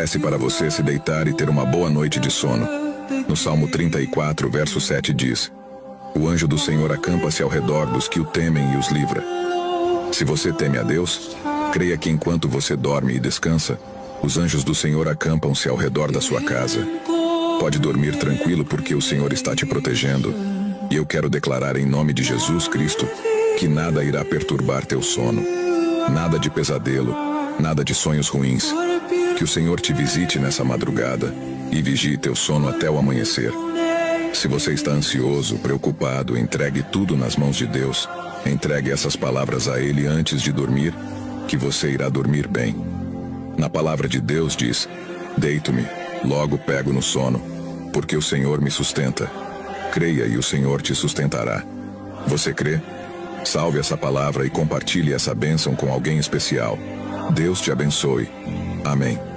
prece para você se deitar e ter uma boa noite de sono. No Salmo 34, verso 7 diz: O anjo do Senhor acampa-se ao redor dos que o temem e os livra. Se você teme a Deus, creia que enquanto você dorme e descansa, os anjos do Senhor acampam-se ao redor da sua casa. Pode dormir tranquilo porque o Senhor está te protegendo. E eu quero declarar em nome de Jesus Cristo que nada irá perturbar teu sono. Nada de pesadelo, nada de sonhos ruins. Que o Senhor te visite nessa madrugada e vigie teu sono até o amanhecer. Se você está ansioso, preocupado, entregue tudo nas mãos de Deus. Entregue essas palavras a Ele antes de dormir, que você irá dormir bem. Na palavra de Deus diz: Deito-me, logo pego no sono, porque o Senhor me sustenta. Creia e o Senhor te sustentará. Você crê? Salve essa palavra e compartilhe essa bênção com alguém especial. Deus te abençoe. Amém.